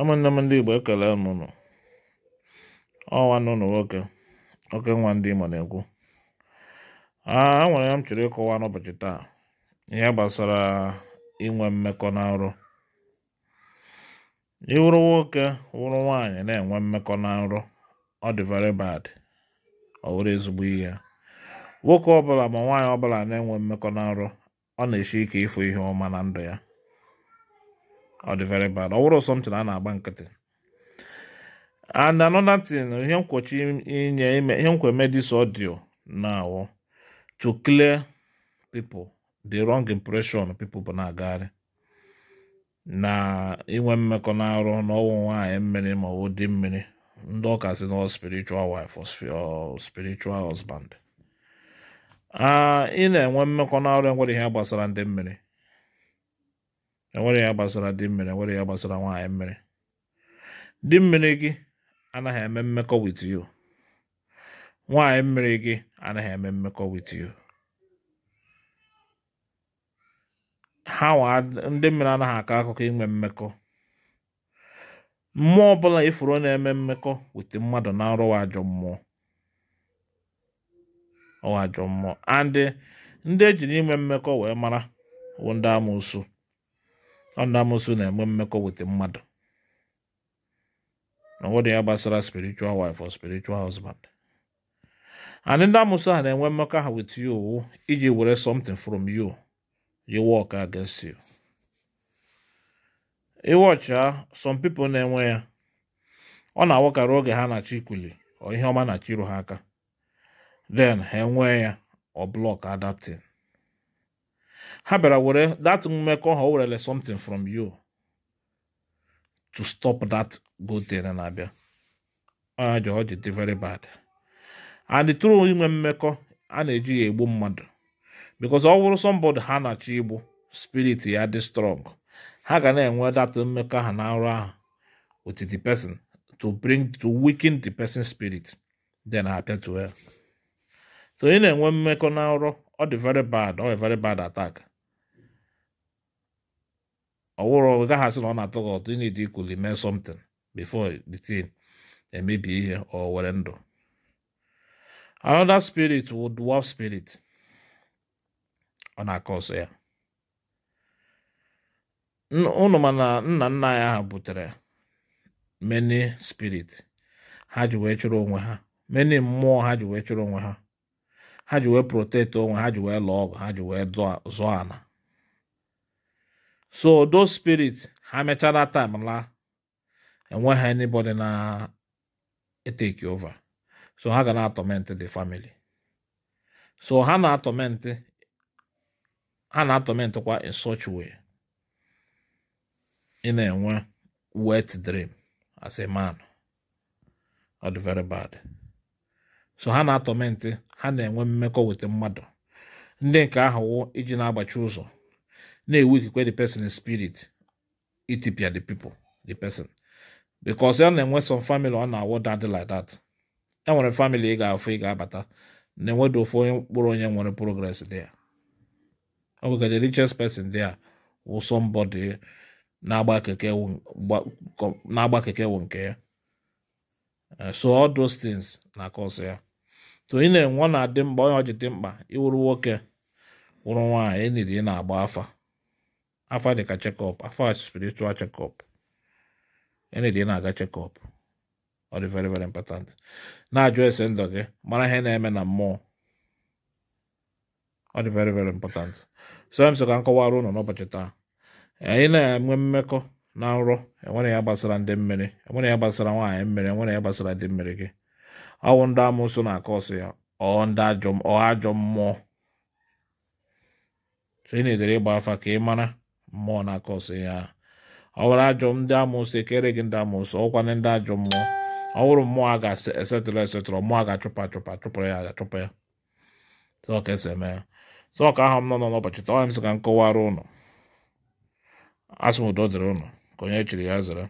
ụmụnne m ndị Igbo ekele m unu. Ọ nwoke oke nwa ndị Imo na-ekwu. A nwere ya m chọrọ ịkọwa n'ụbọchị taa ihe gbasara inwe mmekọ na nrọ ịwụrụ nwoke wụrụ nwaanyị na-enwe mmekọ na nrọ ọ dị very bad. Ọ wụrụ ezigbo ihe. Nwoke ọbụla ma nwaanyị ọbụla na-enwe mmekọ na nrọ ọ na-esi ike ịfụ ihe ọma na ndụ ya. Ọ dị very bad. Ọ wụrụ something a na-agba nkịtị and another thing ihe nkwochi inye ime ihe nkwa eme this audio now to clear people the wrong impression people bụ na-agagharị na inwe mmekọ na arụ n'ọnwụ nwaanyị mmiri ma ọ di mmiri ndị ụka si na spiritual wife or spi- or spiritual husband. Ah, ị na-enwe mmekọ na arụ enwere ihe gbasara ndị mmiri. Enwere ya gbasara di mmiri enwere ya gbasara nwaanyị mmiri di mmiri gị anaghị eme mmekọ with you. Nwaanyị mmiri gị anaghị eme mmekọ with you. Ha ndị mmiri anaghị akọ akụkọ inwe mmekọ. Mmụọ ọbụla ifuru na-eme mmekọ with mmadụ na nrọwa ajọ mmụọ. Ọwa ajọ mmụọ. And ndị ejiri ime mmekọ wee mara bụ ndị amụsụ ọ ndị amụsụ na-eme mmekọ with mmadụ na ya gbasara spiritual wife or spiritual husband. And ndị amụsụ ahụ na-enwe mmekọ ahụ with you iji were something from you. You work against you. Ịwọcha some people na-enwe ya. Ọ na-awụkarị oge ha na-achọ ikwuli ọ ihe ọma na-achọ iru ha aka. Then ha enwee ya ọ block adapting ha bịara were that mmekọ ha o werele something from you to stop that good thing na-abịa. Ọ ji ọ ji dị very bad. And through inwe mmekọ a na-eji ya egbu mmadụ. Because ọ bụrụ somebody ha na-achọ igbu spirit ya dị strong ha ga na-enwe that mmekọ ahụ na arụ ahụ with the person to bring to weaken the person's spirit then ha apịa to her so ị na-enwe mmekọ na nrọ ọ dị very bad ọ very bad attack. Ọ wụrụ ọ gaghị asị na ọ na-atọ gị ụtọ ị need equally mee something before the thing emebi ihe ọ were ndụ. Another spirit wụ dwarf spirit. Ọ na-akọ ọsọ ya. N- unu ma na nna nna anyị ha butere many spirit. Ha ji wee chụrụ onwe ha. Many mmụọ ha ji wee chụrụ onwe ha. Ha ji wee protect onwe ha ji wee lụọ ọgụ ha ji wee zụọ ana so those spirits ha mechara time la enweghị anybody na etake over. So ha ga na atọment the family. So ha na atọment ha na atọment kwa in such way ị na-enwe wet dream as a man. Ọ dị very bad. So ha na atọment ha na-enwe mmekọ wete mmadụ. Ndị nke ahụ wụ iji na-agbachi ụzọ na-ewikikwe the person spirit itipia the people the person. Because ya na-enwe some family ọ na-awụ dadị like that. E nwere family ị ga-afụ ị ga-abata na-enwedo ofu onye mkpụrụ onye nwere progress there. Ọ bụ the richest person there wụ somebody na-agba keke wụ- nke ya. So all those things na-akọsụ ya. So ị na-enwe ọ na-adị mkpa onye ọ ji dị mkpa ịwụrụ nwoke wụrụ nwaanyị enidi ị na-agba afa. Afa dị ka chekọp afa spiritual chekọp enidi ị na-aga chekọp ọ dị very very important. Na-ajụ ese ndụ gị mara ihe na-eme na mmụọ. Ọ dị very very important. So m sị ka m kọwara n'ụbọchị taa. Anyị na-enwe mmekọ. Na nrọ enwere ya gbasara ndị mmiri enwere ya gbasara nwaanyị mmiri enwere ya gbasara dị mmiri gị. Ọwụ ndị amụsụ na-akọ ya ọ ndị ajọ mmụọ. Ị na-edere ịgba afa ka ị mara mmụọ na-akọ ya. Ọ bụrụ ajọ ndị amụsụ ekere gị ndị amụsụ ọkwana ndị ajọ mmụọ. Ọ bụrụ mmụọ a ga-esetụrụ esetụrụ mmụọ a ga-achụpụ achụpụ achụpụrụ ya achụpụ ya. Ka esi eme ya. Ka ahụ m nọ n'ụbọchị taa ọ m sị ka m kọwara ụnụ udo dịrị ụnụ ka onye chiri ya zere